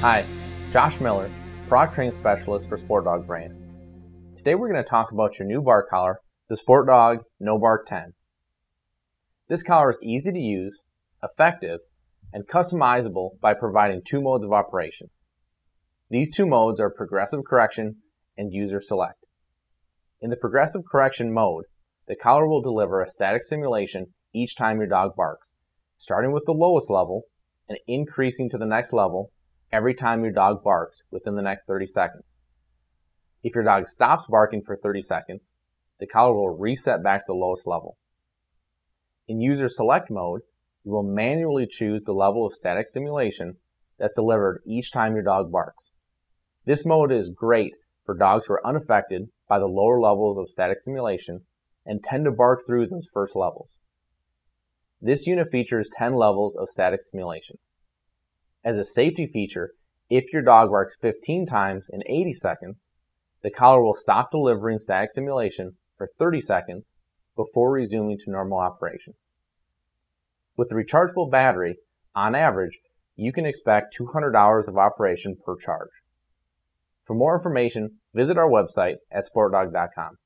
Hi, Josh Miller, Product Training Specialist for SportDOG brand. Today we're going to talk about your new bark collar, the SportDOG No Bark 10. This collar is easy to use, effective, and customizable by providing two modes of operation. These two modes are progressive correction and user select. In the progressive correction mode, the collar will deliver a static stimulation each time your dog barks, starting with the lowest level and increasing to the next level every time your dog barks within the next 30 seconds. If your dog stops barking for 30 seconds, the collar will reset back to the lowest level. In user select mode, you will manually choose the level of static stimulation that's delivered each time your dog barks. This mode is great for dogs who are unaffected by the lower levels of static stimulation and tend to bark through those first levels. This unit features 10 levels of static stimulation. As a safety feature, if your dog barks 15 times in 80 seconds, the collar will stop delivering static stimulation for 30 seconds before resuming to normal operation. With a rechargeable battery, on average, you can expect 200 hours of operation per charge. For more information, visit our website at sportdog.com.